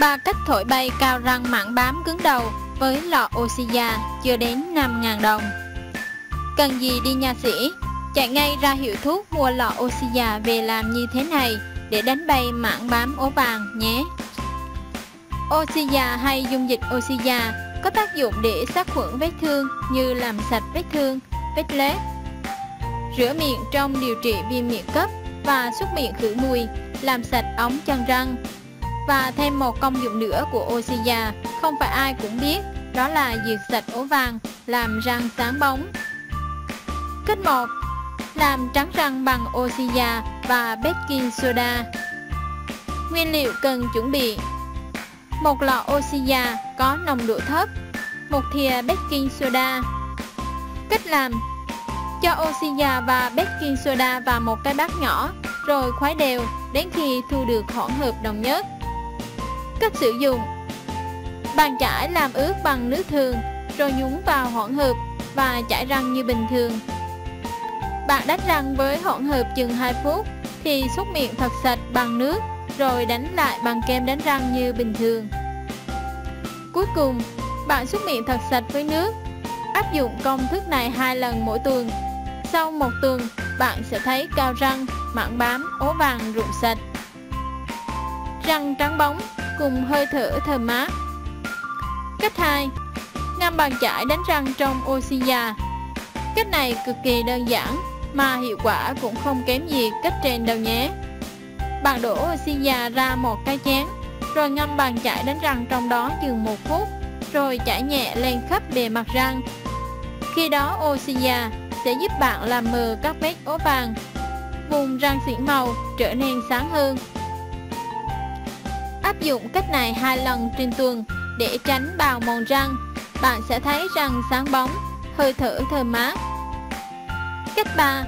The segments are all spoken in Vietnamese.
ba cách thổi bay cao răng mảng bám cứng đầu với lọ oxy già chưa đến 5.000 đồng. Cần gì đi nha sĩ, chạy ngay ra hiệu thuốc mua lọ oxy già về làm như thế này để đánh bay mảng bám ố vàng nhé. Oxy già hay dung dịch oxy già có tác dụng để sát khuẩn vết thương như làm sạch vết thương, vết lết, rửa miệng trong điều trị viêm miệng cấp và xúc miệng khử mùi, làm sạch ống chân răng. Và thêm một công dụng nữa của oxy già không phải ai cũng biết, đó là diệt sạch ố vàng, làm răng sáng bóng. Cách 1. Làm trắng răng bằng oxy già và baking soda. Nguyên liệu cần chuẩn bị một lọ oxy già có nồng độ thấp, một thìa baking soda. Cách làm Cho oxy già và baking soda vào một cái bát nhỏ, rồi khuấy đều đến khi thu được hỗn hợp đồng nhất. Cách sử dụng Bàn chải làm ướt bằng nước thường, rồi nhúng vào hỗn hợp và chải răng như bình thường. Bạn đánh răng với hỗn hợp chừng 2 phút thì xúc miệng thật sạch bằng nước rồi đánh lại bằng kem đánh răng như bình thường. Cuối cùng, bạn xúc miệng thật sạch với nước. Áp dụng công thức này hai lần mỗi tuần. Sau một tuần, bạn sẽ thấy cao răng, mảng bám, ố vàng rụng sạch. Răng trắng bóng cùng hơi thở thơm mát. Cách 2. Ngâm bàn chải đánh răng trong oxy già. Cách này cực kỳ đơn giản mà hiệu quả cũng không kém gì cách trên đâu nhé. Bạn đổ oxy già ra một cái chén, rồi ngâm bàn chải đánh răng trong đó chừng một phút, rồi chải nhẹ lên khắp bề mặt răng. Khi đó oxy già sẽ giúp bạn làm mờ các vết ố vàng, vùng răng xỉn màu trở nên sáng hơn. Áp dụng cách này hai lần trên tuần để tránh bào mòn răng, bạn sẽ thấy răng sáng bóng, hơi thở thơm mát. Cách 3.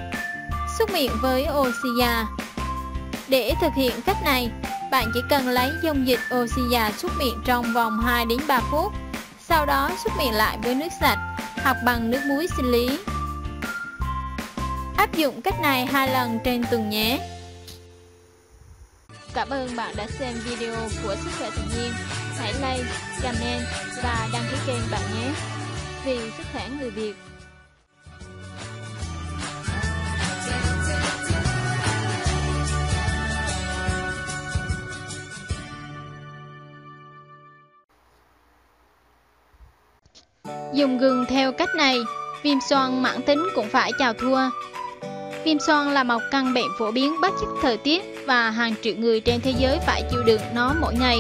Xúc miệng với oxy già để thực hiện cách này, bạn chỉ cần lấy dung dịch oxy già súc miệng trong vòng 2 đến 3 phút, sau đó súc miệng lại với nước sạch hoặc bằng nước muối sinh lý. Áp dụng cách này hai lần trên tuần nhé. Cảm ơn bạn đã xem video của Sức khỏe tự nhiên. Hãy like, comment và đăng ký kênh bạn nhé. Vì sức khỏe người Việt Dùng gừng theo cách này, viêm xoang mãn tính cũng phải chào thua. Viêm xoang là một căn bệnh phổ biến bất chấp thời tiết và hàng triệu người trên thế giới phải chịu đựng nó mỗi ngày.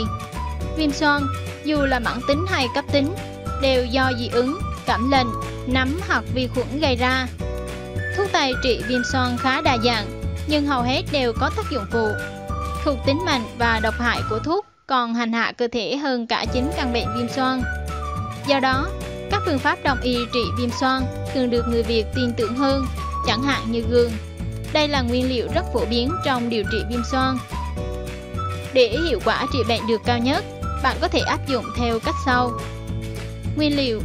Viêm xoang, dù là mãn tính hay cấp tính, đều do dị ứng, cảm lạnh, nấm hoặc vi khuẩn gây ra. Thuốc tây trị viêm xoang khá đa dạng, nhưng hầu hết đều có tác dụng phụ. Thuộc tính mạnh và độc hại của thuốc còn hành hạ cơ thể hơn cả chính căn bệnh viêm xoang. Do đó, các phương pháp đồng y trị viêm xoang thường được người Việt tin tưởng hơn, chẳng hạn như gừng. Đây là nguyên liệu rất phổ biến trong điều trị viêm xoang. Để hiệu quả trị bệnh được cao nhất, bạn có thể áp dụng theo cách sau. Nguyên liệu: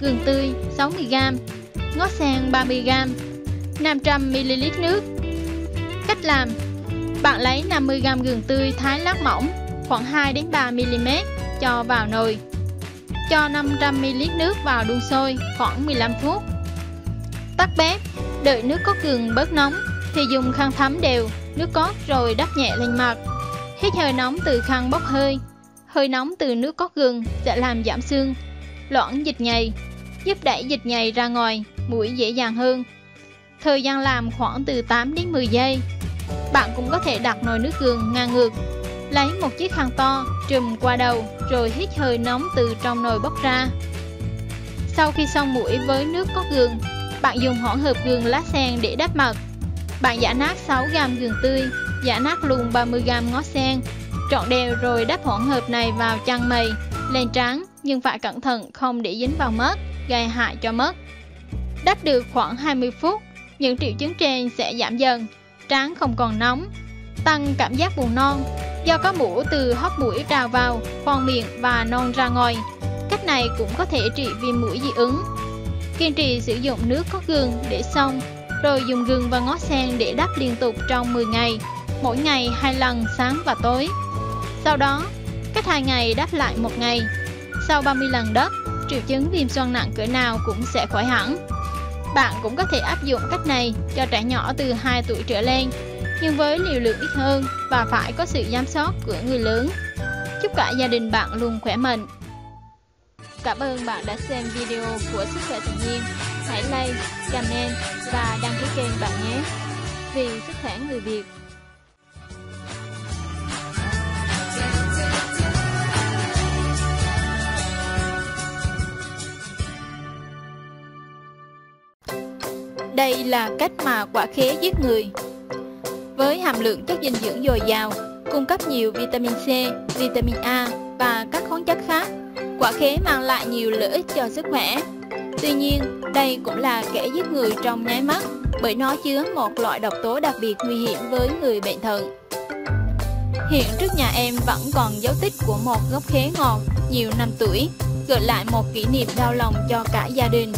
gừng tươi 60g, ngót sen 30g, 500ml nước. Cách làm: Bạn lấy 50g gừng tươi thái lát mỏng, khoảng 2 đến 3 mm cho vào nồi cho 500ml nước vào đun sôi khoảng 15 phút. Tắt bếp, đợi nước có gừng bớt nóng thì dùng khăn thấm đều nước cốt rồi đắp nhẹ lên mặt. Hít hơi nóng từ khăn bốc hơi. Hơi nóng từ nước cốt gừng sẽ làm giảm xương, loãng dịch nhầy, giúp đẩy dịch nhầy ra ngoài, mũi dễ dàng hơn. Thời gian làm khoảng từ 8 đến 10 giây. Bạn cũng có thể đặt nồi nước gừng ngang ngược Lấy một chiếc khăn to, trùm qua đầu, rồi hít hơi nóng từ trong nồi bốc ra. Sau khi xong mũi với nước có gừng, bạn dùng hỗn hợp gừng lá sen để đắp mặt. Bạn giả nát 6g gừng tươi, giả nát luôn 30g ngó sen, trộn đều rồi đắp hỗn hợp này vào chăn mày, lên trán, nhưng phải cẩn thận không để dính vào mất, gây hại cho mất. Đắp được khoảng 20 phút, những triệu chứng trên sẽ giảm dần, trán không còn nóng, tăng cảm giác buồn non, do có mũ từ hốc mũi trào vào, khoang miệng và non ra ngoài. Cách này cũng có thể trị viêm mũi dị ứng. Kiên trì sử dụng nước có gừng để xong, rồi dùng gừng và ngó sen để đắp liên tục trong 10 ngày, mỗi ngày hai lần sáng và tối. Sau đó, cách 2 ngày đắp lại một ngày. Sau 30 lần đắp, triệu chứng viêm xoang nặng cỡ nào cũng sẽ khỏi hẳn. Bạn cũng có thể áp dụng cách này cho trẻ nhỏ từ 2 tuổi trở lên, nhưng với liều lượng ít hơn và phải có sự giám sát của người lớn. Chúc cả gia đình bạn luôn khỏe mạnh. Cảm ơn bạn đã xem video của Sức khỏe tự nhiên. Hãy like, comment và đăng ký kênh bạn nhé. Vì sức khỏe người Việt. Đây là cách mà quả khế giết người. Với hàm lượng chất dinh dưỡng dồi dào, cung cấp nhiều vitamin C, vitamin A và các khoáng chất khác, quả khế mang lại nhiều lợi ích cho sức khỏe. Tuy nhiên, đây cũng là kẻ giết người trong nháy mắt bởi nó chứa một loại độc tố đặc biệt nguy hiểm với người bệnh thận. Hiện trước nhà em vẫn còn dấu tích của một gốc khế ngọt nhiều năm tuổi, gợi lại một kỷ niệm đau lòng cho cả gia đình.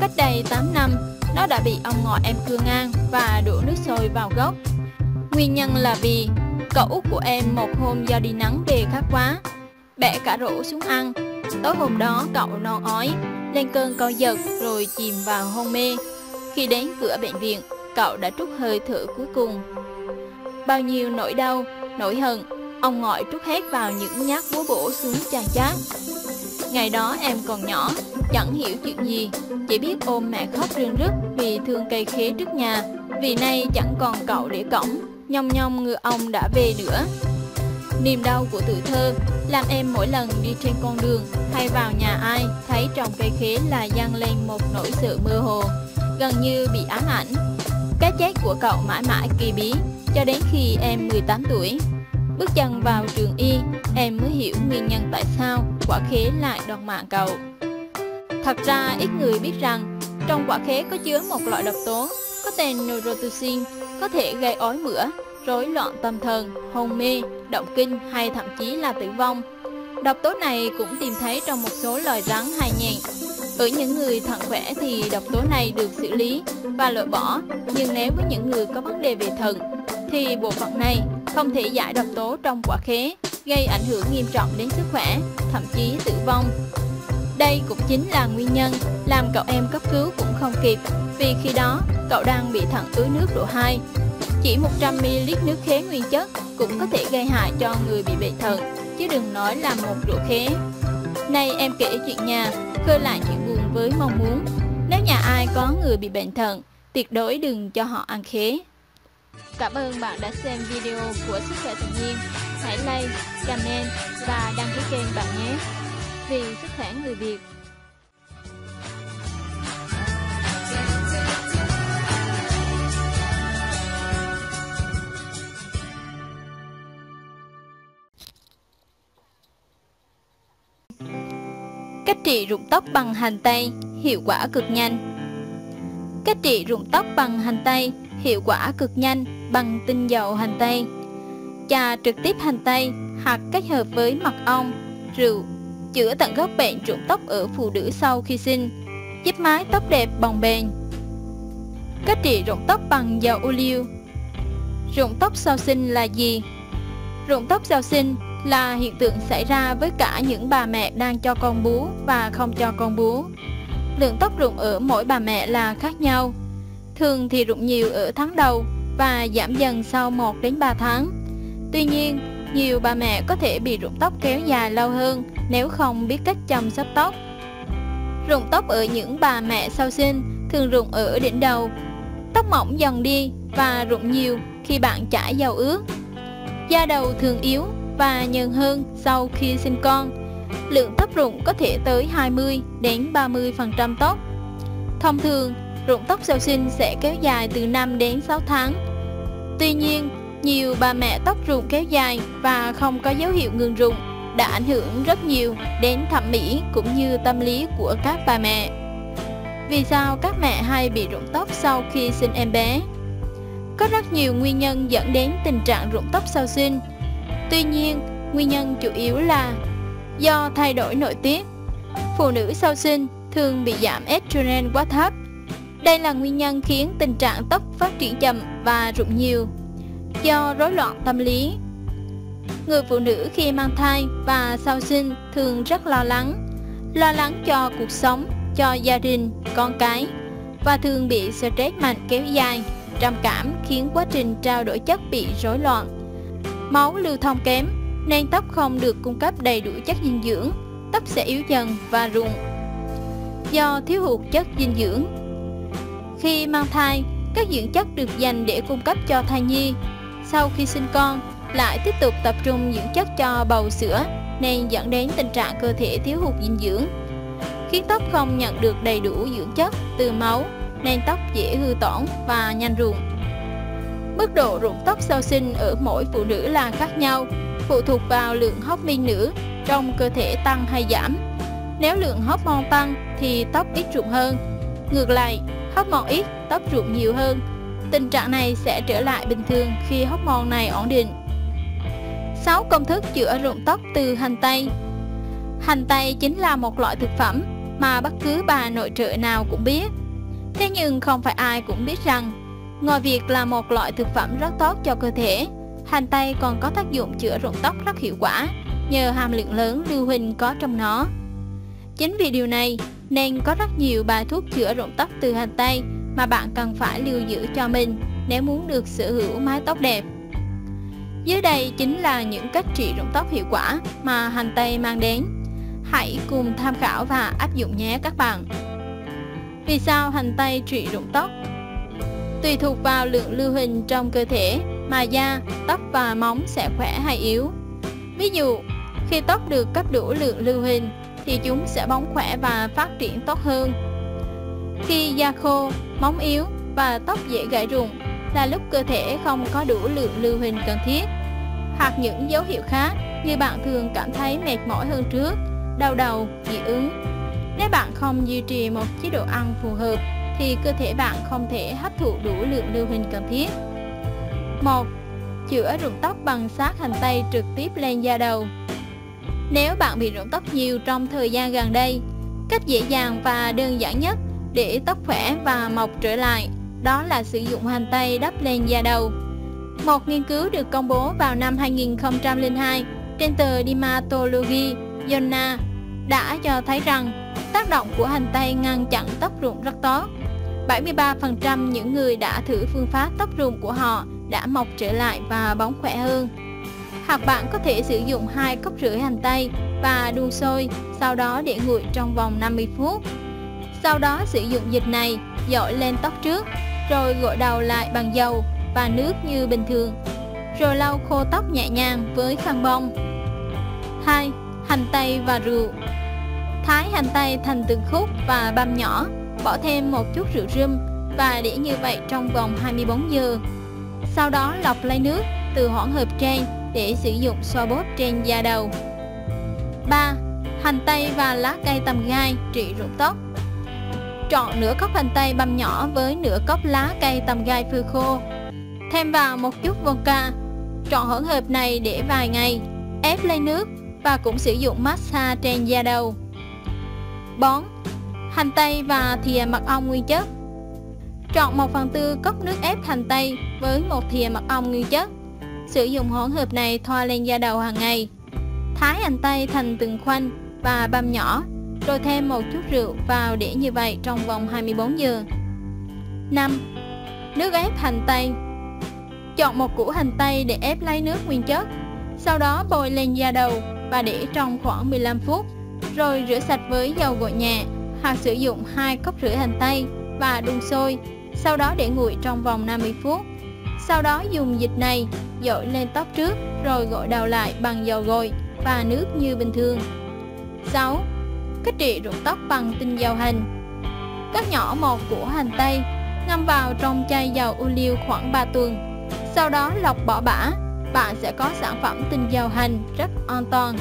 Cách đây 8 năm, nó đã bị ông ngoại em cưa ngang và đổ nước sôi vào gốc. Nguyên nhân là vì cậu út của em một hôm do đi nắng về khát quá, bẻ cả rổ xuống ăn. Tối hôm đó cậu non ói, lên cơn co giật rồi chìm vào hôn mê. Khi đến cửa bệnh viện, cậu đã trút hơi thở cuối cùng. Bao nhiêu nỗi đau, nỗi hận, ông ngoại trút hết vào những nhát búa bổ xuống chàng chát. Ngày đó em còn nhỏ, chẳng hiểu chuyện gì, chỉ biết ôm mẹ khóc rưng rức vì thương cây khế trước nhà, vì nay chẳng còn cậu để cổng, nhong nhong ngựa ông đã về nữa. Niềm đau của tuổi thơ làm em mỗi lần đi trên con đường hay vào nhà ai thấy trồng cây khế là dâng lên một nỗi sợ mơ hồ, gần như bị ám ảnh. Cái chết của cậu mãi mãi kỳ bí cho đến khi em 18 tuổi. Bước chân vào trường y, em mới hiểu nguyên nhân tại sao quả khế lại đoạt mạng cậu. Thật ra ít người biết rằng trong quả khế có chứa một loại độc tố có tên neurotoxin có thể gây ói mửa, rối loạn tâm thần, hôn mê, động kinh hay thậm chí là tử vong. Độc tố này cũng tìm thấy trong một số loài rắn hay nhện. Ở những người thận khỏe thì độc tố này được xử lý và loại bỏ, nhưng nếu với những người có vấn đề về thận thì bộ phận này không thể giải độc tố trong quả khế, gây ảnh hưởng nghiêm trọng đến sức khỏe, thậm chí tử vong. Đây cũng chính là nguyên nhân làm cậu em cấp cứu cũng không kịp vì khi đó cậu đang bị thận ứ nước độ 2. Chỉ 100ml nước khế nguyên chất cũng có thể gây hại cho người bị bệnh thận, chứ đừng nói là một rượu khế. Nay em kể chuyện nhà, khơi lại chuyện buồn với mong muốn, nếu nhà ai có người bị bệnh thận, tuyệt đối đừng cho họ ăn khế. Cảm ơn bạn đã xem video của Sức khỏe tự nhiên. Hãy like, comment và đăng ký kênh bạn nhé. Vì sức khỏe người Việt. Trị rụng tóc bằng hành tây, hiệu quả cực nhanh. Cách trị rụng tóc bằng hành tây, hiệu quả cực nhanh bằng tinh dầu hành tây. Chà trực tiếp hành tây hoặc kết hợp với mật ong, rượu, chữa tận gốc bệnh rụng tóc ở phụ nữ sau khi sinh, giúp mái tóc đẹp bồng bềnh. Cách trị rụng tóc bằng dầu ô liu Rụng tóc sau sinh là gì? Rụng tóc sau sinh là hiện tượng xảy ra với cả những bà mẹ đang cho con bú và không cho con bú. Lượng tóc rụng ở mỗi bà mẹ là khác nhau. Thường thì rụng nhiều ở tháng đầu và giảm dần sau 1 đến 3 tháng. Tuy nhiên, nhiều bà mẹ có thể bị rụng tóc kéo dài lâu hơn nếu không biết cách chăm sóc tóc. Rụng tóc ở những bà mẹ sau sinh thường rụng ở đỉnh đầu. Tóc mỏng dần đi và rụng nhiều khi bạn chải dầu ướt. Da đầu thường yếu và nhờn hơn sau khi sinh con. Lượng tóc rụng có thể tới 20 đến 30% tóc. Thông thường, rụng tóc sau sinh sẽ kéo dài từ 5 đến 6 tháng. Tuy nhiên, nhiều bà mẹ tóc rụng kéo dài và không có dấu hiệu ngừng rụng đã ảnh hưởng rất nhiều đến thẩm mỹ cũng như tâm lý của các bà mẹ. Vì sao các mẹ hay bị rụng tóc sau khi sinh em bé? Có rất nhiều nguyên nhân dẫn đến tình trạng rụng tóc sau sinh. Tuy nhiên, nguyên nhân chủ yếu là do thay đổi nội tiết. Phụ nữ sau sinh thường bị giảm estrogen quá thấp. Đây là nguyên nhân khiến tình trạng tóc phát triển chậm và rụng nhiều. Do rối loạn tâm lý. Người phụ nữ khi mang thai và sau sinh thường rất lo lắng, lo lắng cho cuộc sống, cho gia đình, con cái và thường bị stress mạnh kéo dài, trầm cảm khiến quá trình trao đổi chất bị rối loạn. Máu lưu thông kém nên tóc không được cung cấp đầy đủ chất dinh dưỡng, tóc sẽ yếu dần và rụng. Do thiếu hụt chất dinh dưỡng Khi mang thai, các dưỡng chất được dành để cung cấp cho thai nhi. Sau khi sinh con, lại tiếp tục tập trung dưỡng chất cho bầu sữa nên dẫn đến tình trạng cơ thể thiếu hụt dinh dưỡng khiến tóc không nhận được đầy đủ dưỡng chất từ máu nên tóc dễ hư tổn và nhanh rụng. Mức độ rụng tóc sau sinh ở mỗi phụ nữ là khác nhau, phụ thuộc vào lượng hormone nữ trong cơ thể tăng hay giảm. Nếu lượng hormone tăng thì tóc ít rụng hơn. Ngược lại, hormone ít, tóc rụng nhiều hơn. Tình trạng này sẽ trở lại bình thường khi hormone này ổn định. 6 công thức chữa rụng tóc từ hành tây Hành tây chính là một loại thực phẩm mà bất cứ bà nội trợ nào cũng biết. Thế nhưng không phải ai cũng biết rằng, ngoài việc là một loại thực phẩm rất tốt cho cơ thể, hành tây còn có tác dụng chữa rụng tóc rất hiệu quả nhờ hàm lượng lớn lưu huỳnh có trong nó. Chính vì điều này nên có rất nhiều bài thuốc chữa rụng tóc từ hành tây mà bạn cần phải lưu giữ cho mình nếu muốn được sở hữu mái tóc đẹp. Dưới đây chính là những cách trị rụng tóc hiệu quả mà hành tây mang đến. Hãy cùng tham khảo và áp dụng nhé các bạn. Vì sao hành tây trị rụng tóc? Tùy thuộc vào lượng lưu huỳnh trong cơ thể mà da, tóc và móng sẽ khỏe hay yếu. Ví dụ, khi tóc được cấp đủ lượng lưu huỳnh thì chúng sẽ bóng khỏe và phát triển tốt hơn. Khi da khô, móng yếu và tóc dễ gãy rụng là lúc cơ thể không có đủ lượng lưu huỳnh cần thiết. Hoặc những dấu hiệu khác như bạn thường cảm thấy mệt mỏi hơn trước, đau đầu, dị ứng. Nếu bạn không duy trì một chế độ ăn phù hợp thì cơ thể bạn không thể hấp thụ đủ lượng lưu huỳnh cần thiết. 1. Chữa rụng tóc bằng sát hành tây trực tiếp lên da đầu Nếu bạn bị rụng tóc nhiều trong thời gian gần đây, cách dễ dàng và đơn giản nhất để tóc khỏe và mọc trở lại đó là sử dụng hành tây đắp lên da đầu. Một nghiên cứu được công bố vào năm 2002 trên tờ Dermatology Journal đã cho thấy rằng tác động của hành tây ngăn chặn tóc rụng rất tốt. 73% những người đã thử phương pháp tóc rụng của họ đã mọc trở lại và bóng khỏe hơn. Hoặc bạn có thể sử dụng hai cốc rưỡi hành tây và đun sôi, sau đó để nguội trong vòng 50 phút. Sau đó sử dụng dịch này dội lên tóc trước rồi gội đầu lại bằng dầu và nước như bình thường, rồi lau khô tóc nhẹ nhàng với khăn bông. 2. Hành tây và rượu Thái hành tây thành từng khúc và băm nhỏ, bỏ thêm một chút rượu rum và để như vậy trong vòng 24 giờ. Sau đó lọc lấy nước từ hỗn hợp trên để sử dụng xoa bóp trên da đầu. 3. Hành tây và lá cây tầm gai trị rụng tóc chọn nửa cốc hành tây băm nhỏ với nửa cốc lá cây tầm gai phơi khô. Thêm vào một chút vodka. chọn hỗn hợp này để vài ngày, ép lấy nước và cũng sử dụng massage trên da đầu. Bón Hành tây và thìa mật ong nguyên chất chọn 1 phần tư cốc nước ép hành tây với một thìa mật ong nguyên chất. Sử dụng hỗn hợp này thoa lên da đầu hàng ngày. Thái hành tây thành từng khoanh và băm nhỏ rồi thêm một chút rượu vào để như vậy trong vòng 24 giờ. 5. Nước ép hành tây Chọn một củ hành tây để ép lấy nước nguyên chất, sau đó bôi lên da đầu và để trong khoảng 15 phút, rồi rửa sạch với dầu gội nhẹ hoặc sử dụng hai cốc rưỡi hành tây và đun sôi, sau đó để nguội trong vòng 50 phút. Sau đó dùng dịch này dội lên tóc trước rồi gội đầu lại bằng dầu gội và nước như bình thường. 6 cách trị rụng tóc bằng tinh dầu hành. Cắt nhỏ một củ hành tây, ngâm vào trong chai dầu ô liu khoảng 3 tuần. Sau đó lọc bỏ bã, bạn sẽ có sản phẩm tinh dầu hành rất an toàn.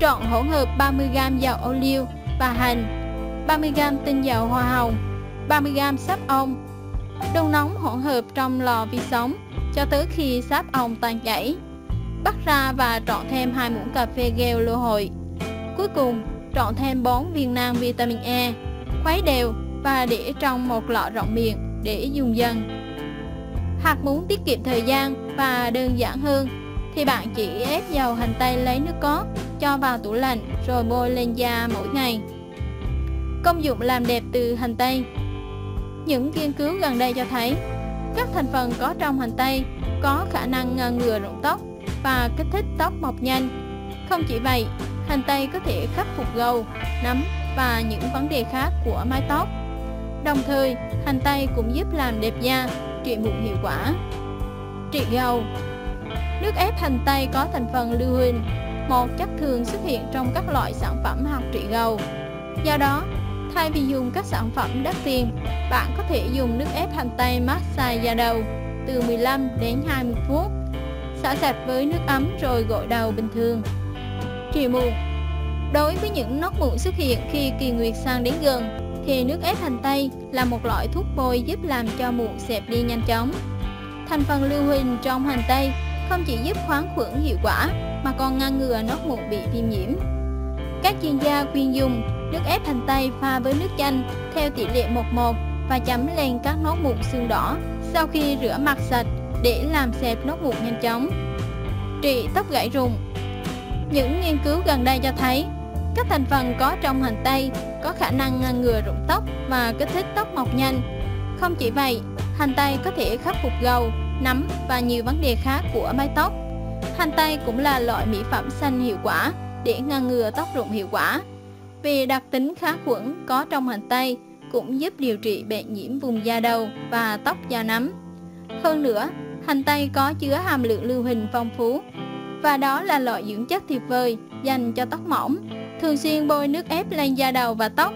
Trộn hỗn hợp 30g dầu ô liu và hành, 30g tinh dầu hoa hồng, 30g sáp ong. Đun nóng hỗn hợp trong lò vi sóng cho tới khi sáp ong tan chảy. Bắt ra và trộn thêm 2 muỗng cà phê gel lô hội. Cuối cùng, trộn thêm 4 viên nang vitamin E, khuấy đều và để trong một lọ rộng miệng để dùng dần. Hoặc muốn tiết kiệm thời gian và đơn giản hơn thì bạn chỉ ép dầu hành tây lấy nước cốt, cho vào tủ lạnh rồi bôi lên da mỗi ngày. Công dụng làm đẹp từ hành tây Những nghiên cứu gần đây cho thấy các thành phần có trong hành tây có khả năng ngăn ngừa rụng tóc và kích thích tóc mọc nhanh. Không chỉ vậy, hành tây có thể khắc phục gầu, nấm và những vấn đề khác của mái tóc. Đồng thời, hành tây cũng giúp làm đẹp da, trị mụn hiệu quả. Trị gầu Nước ép hành tây có thành phần lưu huỳnh, một chất thường xuất hiện trong các loại sản phẩm hạt trị gầu. Do đó, thay vì dùng các sản phẩm đắt tiền, bạn có thể dùng nước ép hành tây massage da đầu từ 15 đến 20 phút. Xả sạch với nước ấm rồi gội đầu bình thường. Trị mụn Đối với những nốt mụn xuất hiện khi kỳ nguyệt sang đến gần, thì nước ép hành tây là một loại thuốc bôi giúp làm cho mụn xẹp đi nhanh chóng. Thành phần lưu huỳnh trong hành tây không chỉ giúp khoáng khuẩn hiệu quả mà còn ngăn ngừa nốt mụn bị viêm nhiễm. Các chuyên gia khuyên dùng nước ép hành tây pha với nước chanh theo tỷ lệ 1-1 và chấm lên các nốt mụn xương đỏ sau khi rửa mặt sạch để làm xẹp nốt mụn nhanh chóng. Trị tóc gãy rụng Những nghiên cứu gần đây cho thấy các thành phần có trong hành tây có khả năng ngăn ngừa rụng tóc và kích thích tóc mọc nhanh. Không chỉ vậy, hành tây có thể khắc phục gầu, nấm và nhiều vấn đề khác của mái tóc. Hành tây cũng là loại mỹ phẩm xanh hiệu quả để ngăn ngừa tóc rụng hiệu quả. Vì đặc tính khá khuẩn có trong hành tây cũng giúp điều trị bệnh nhiễm vùng da đầu và tóc da nấm. Hơn nữa, hành tây có chứa hàm lượng lưu huỳnh phong phú và đó là loại dưỡng chất tuyệt vời dành cho tóc mỏng. Thường xuyên bôi nước ép lên da đầu và tóc,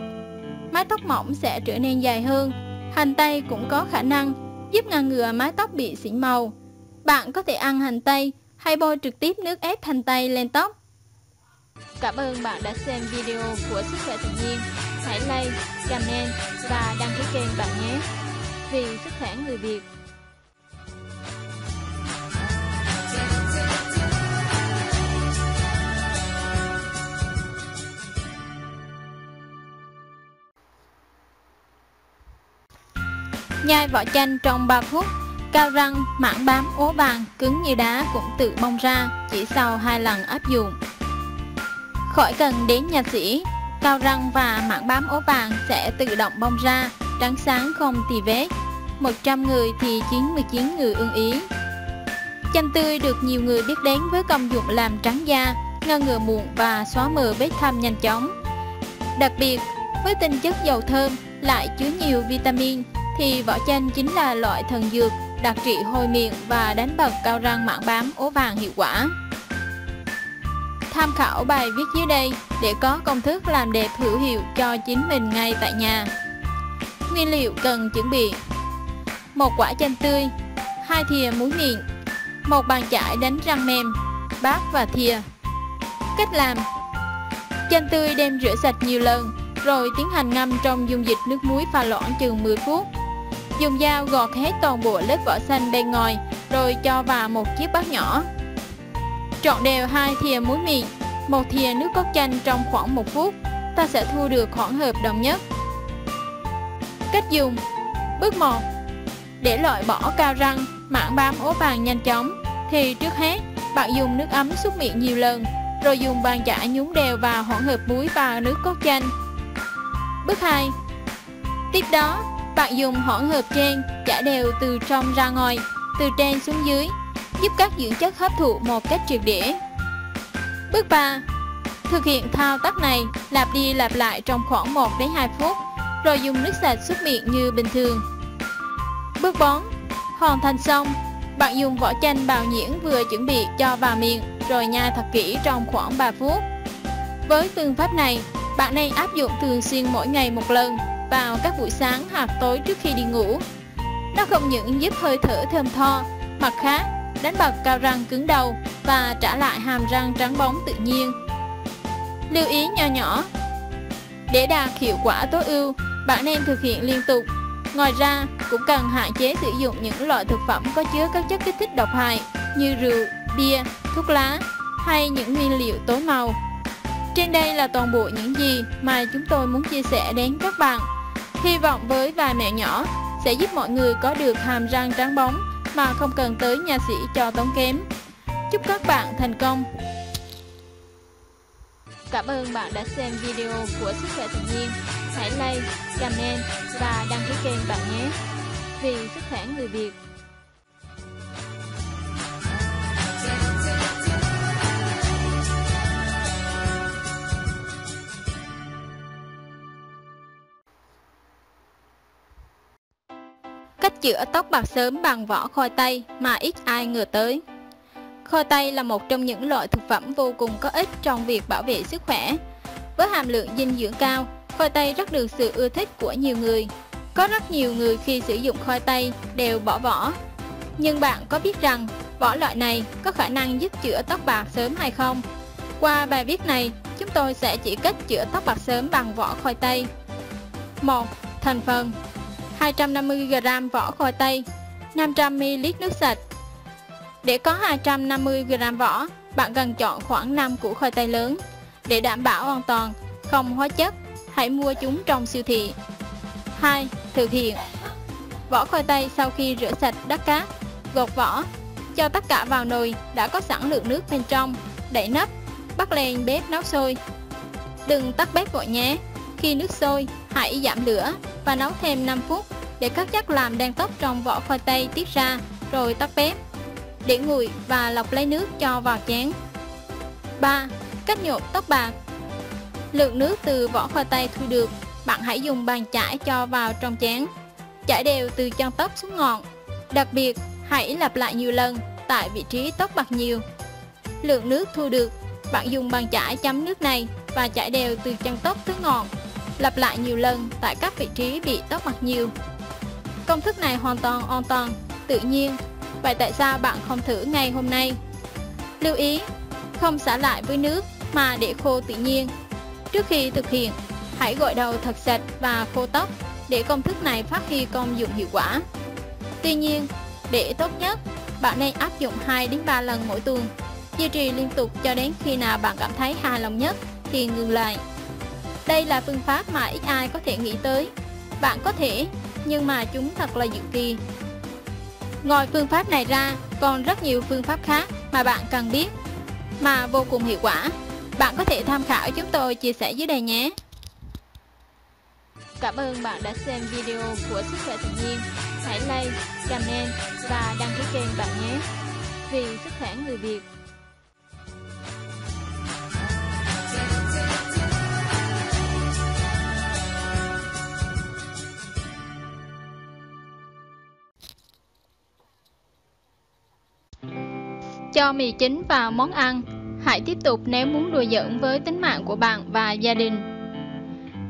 mái tóc mỏng sẽ trở nên dài hơn. Hành tây cũng có khả năng giúp ngăn ngừa mái tóc bị xỉn màu. Bạn có thể ăn hành tây hay bôi trực tiếp nước ép hành tây lên tóc. Cảm ơn bạn đã xem video của Sức khỏe tự nhiên. Hãy like, comment và đăng ký kênh bạn nhé. Vì sức khỏe người Việt. Nhai vỏ chanh trong 3 phút Cao răng, mảng bám ố vàng, cứng như đá cũng tự bong ra chỉ sau hai lần áp dụng. Khỏi cần đến nhà sĩ, cao răng và mảng bám ố vàng sẽ tự động bong ra, trắng sáng không tì vết. 100 người thì 99 người ưng ý. Chanh tươi được nhiều người biết đến với công dụng làm trắng da, ngăn ngừa mụn và xóa mờ vết thâm nhanh chóng. Đặc biệt, với tinh chất dầu thơm lại chứa nhiều vitamin thì vỏ chanh chính là loại thần dược đặc trị hôi miệng và đánh bật cao răng mảng bám ố vàng hiệu quả. Tham khảo bài viết dưới đây để có công thức làm đẹp hữu hiệu cho chính mình ngay tại nhà. Nguyên liệu cần chuẩn bị một quả chanh tươi, hai thìa muối miệng, một bàn chải đánh răng mềm, bát và thìa. Cách làm Chanh tươi đem rửa sạch nhiều lần, rồi tiến hành ngâm trong dung dịch nước muối pha loãng chừng 10 phút. Dùng dao gọt hết toàn bộ lớp vỏ xanh bên ngoài, rồi cho vào một chiếc bát nhỏ. Trộn đều hai thìa muối mì, một thìa nước cốt chanh trong khoảng 1 phút, ta sẽ thu được hỗn hợp đồng nhất. Cách dùng. Bước 1 Để loại bỏ cao răng, mảng bám ố vàng nhanh chóng, thì trước hết bạn dùng nước ấm xúc miệng nhiều lần, rồi dùng bàn chải nhúng đều vào hỗn hợp muối và nước cốt chanh. Bước 2 Tiếp đó, bạn dùng hỗn hợp trên chả đều từ trong ra ngoài, từ trên xuống dưới, giúp các dưỡng chất hấp thụ một cách triệt để. Bước 3. Thực hiện thao tác này lặp đi lặp lại trong khoảng 1 đến 2 phút, rồi dùng nước sạch súc miệng như bình thường. Bước 4. Hoàn thành xong, bạn dùng vỏ chanh bào nhuyễn vừa chuẩn bị cho vào miệng rồi nhai thật kỹ trong khoảng 3 phút. Với phương pháp này, bạn nên áp dụng thường xuyên mỗi ngày một lần vào các buổi sáng hoặc tối trước khi đi ngủ. Nó không những giúp hơi thở thơm tho, mặt khác đánh bật cao răng cứng đầu và trả lại hàm răng trắng bóng tự nhiên. Lưu ý nhỏ nhỏ Để đạt hiệu quả tối ưu, bạn nên thực hiện liên tục. Ngoài ra, cũng cần hạn chế sử dụng những loại thực phẩm có chứa các chất kích thích độc hại như rượu, bia, thuốc lá hay những nguyên liệu tối màu. Trên đây là toàn bộ những gì mà chúng tôi muốn chia sẻ đến các bạn. Hy vọng với vài mẹo nhỏ sẽ giúp mọi người có được hàm răng trắng bóng mà không cần tới nhà sĩ cho tốn kém. Chúc các bạn thành công! Cảm ơn bạn đã xem video của Sức khỏe tự nhiên. Hãy like, comment và đăng ký kênh bạn nhé. Vì sức khỏe người Việt. Chữa tóc bạc sớm bằng vỏ khoai tây mà ít ai ngờ tới. Khoai tây là một trong những loại thực phẩm vô cùng có ích trong việc bảo vệ sức khỏe. Với hàm lượng dinh dưỡng cao, khoai tây rất được sự ưa thích của nhiều người. Có rất nhiều người khi sử dụng khoai tây đều bỏ vỏ. Nhưng bạn có biết rằng vỏ loại này có khả năng giúp chữa tóc bạc sớm hay không? Qua bài viết này, chúng tôi sẽ chỉ cách chữa tóc bạc sớm bằng vỏ khoai tây. 1. Thành phần 250g vỏ khoai tây 500ml nước sạch Để có 250g vỏ, bạn cần chọn khoảng 5 củ khoai tây lớn. Để đảm bảo an toàn, không hóa chất, hãy mua chúng trong siêu thị. 2. Thực hiện Vỏ khoai tây sau khi rửa sạch đất cát, gột vỏ, cho tất cả vào nồi đã có sẵn lượng nước bên trong, đậy nắp, bắt lên bếp nấu sôi. Đừng tắt bếp vội nhé, khi nước sôi, hãy giảm lửa và nấu thêm 5 phút để các chất làm đen tóc trong vỏ khoai tây tiết ra rồi tắt bếp. Để nguội và lọc lấy nước cho vào chén. 3. Cách nhộn tóc bạc Lượng nước từ vỏ khoai tây thu được, bạn hãy dùng bàn chải cho vào trong chén. Chải đều từ chân tóc xuống ngọn. Đặc biệt, hãy lặp lại nhiều lần tại vị trí tóc bạc nhiều. Lượng nước thu được, bạn dùng bàn chải chấm nước này và chải đều từ chân tóc tới ngọn. Lặp lại nhiều lần tại các vị trí bị tóc bạc nhiều. Công thức này hoàn toàn an toàn, tự nhiên. Vậy tại sao bạn không thử ngay hôm nay? Lưu ý, không xả lại với nước mà để khô tự nhiên. Trước khi thực hiện, hãy gội đầu thật sạch và khô tóc để công thức này phát huy công dụng hiệu quả. Tuy nhiên, để tốt nhất, bạn nên áp dụng 2 đến 3 lần mỗi tuần. Duy trì liên tục cho đến khi nào bạn cảm thấy hài lòng nhất thì ngừng lại. Đây là phương pháp mà ít ai có thể nghĩ tới. Bạn có thể nhưng mà chúng thật là dự kỳ. Ngoài phương pháp này ra, còn rất nhiều phương pháp khác mà bạn cần biết, mà vô cùng hiệu quả. Bạn có thể tham khảo chúng tôi chia sẻ dưới đây nhé. Cảm ơn bạn đã xem video của Sức khỏe tự nhiên. Hãy like, comment và đăng ký kênh bạn nhé. Vì sức khỏe người Việt. Cho mì chính vào món ăn. Hãy tiếp tục nếu muốn đùa giỡn với tính mạng của bạn và gia đình.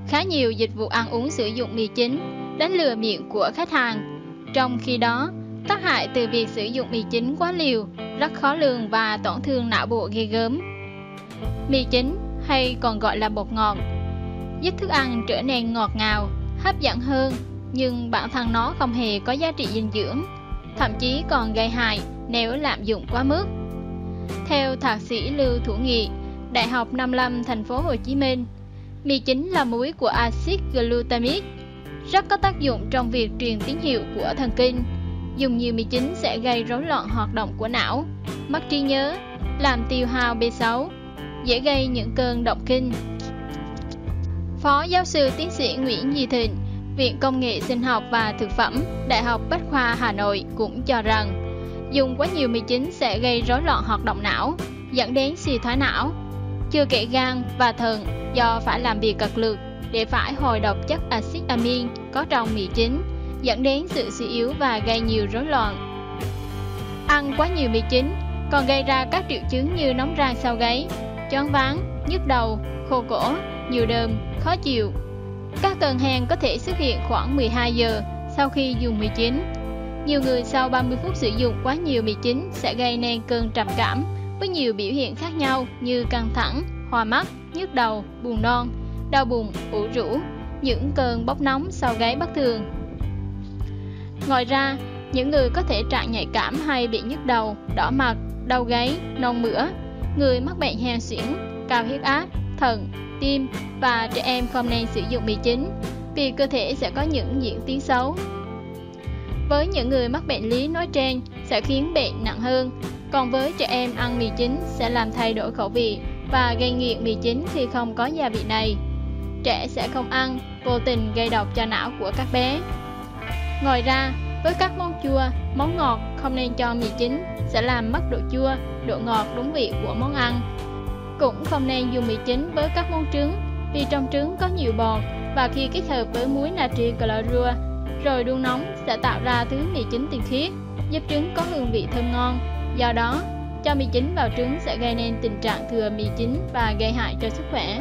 Khá nhiều dịch vụ ăn uống sử dụng mì chính đánh lừa miệng của khách hàng. Trong khi đó, tác hại từ việc sử dụng mì chính quá liều rất khó lường và tổn thương não bộ ghê gớm. Mì chính hay còn gọi là bột ngọt giúp thức ăn trở nên ngọt ngào, hấp dẫn hơn, nhưng bản thân nó không hề có giá trị dinh dưỡng, thậm chí còn gây hại nếu lạm dụng quá mức. Theo thạc sĩ Lưu Thủ Nghị, Đại học Nam Lâm, thành phố Hồ Chí Minh, mì chính là muối của axit glutamic, rất có tác dụng trong việc truyền tín hiệu của thần kinh. Dùng nhiều mì chính sẽ gây rối loạn hoạt động của não, mất trí nhớ, làm tiêu hao B6, dễ gây những cơn động kinh. Phó giáo sư tiến sĩ Nguyễn Nhi Thịnh, Viện Công nghệ Sinh học và Thực phẩm, Đại học Bách khoa Hà Nội cũng cho rằng Dùng quá nhiều mì chính sẽ gây rối loạn hoạt động não, dẫn đến suy thoái não. Chưa kể gan và thận do phải làm việc cật lực để phải hồi độc chất axit amin có trong mì chính, dẫn đến sự suy yếu và gây nhiều rối loạn. Ăn quá nhiều mì chính còn gây ra các triệu chứng như nóng rang sau gáy, choáng váng, nhức đầu, khô cổ, nhiều đờm, khó chịu. Các cơn hen có thể xuất hiện khoảng 12 giờ sau khi dùng mì chính nhiều người sau 30 phút sử dụng quá nhiều mì chính sẽ gây nên cơn trầm cảm với nhiều biểu hiện khác nhau như căng thẳng, hoa mắt, nhức đầu, buồn non, đau bụng, ủ rũ, những cơn bốc nóng sau gáy bất thường. Ngoài ra, những người có thể trạng nhạy cảm hay bị nhức đầu, đỏ mặt, đau gáy, nôn mửa, người mắc bệnh hen suyễn, cao huyết áp, thận, tim và trẻ em không nên sử dụng mì chính vì cơ thể sẽ có những diễn tiến xấu với những người mắc bệnh lý nói trên sẽ khiến bệnh nặng hơn. Còn với trẻ em ăn mì chính sẽ làm thay đổi khẩu vị và gây nghiện mì chính khi không có gia vị này. Trẻ sẽ không ăn, vô tình gây độc cho não của các bé. Ngoài ra, với các món chua, món ngọt không nên cho mì chính sẽ làm mất độ chua, độ ngọt đúng vị của món ăn. Cũng không nên dùng mì chính với các món trứng vì trong trứng có nhiều bọt và khi kết hợp với muối natri clorua rồi đun nóng sẽ tạo ra thứ mì chính tinh khiết, giúp trứng có hương vị thơm ngon. Do đó, cho mì chính vào trứng sẽ gây nên tình trạng thừa mì chính và gây hại cho sức khỏe.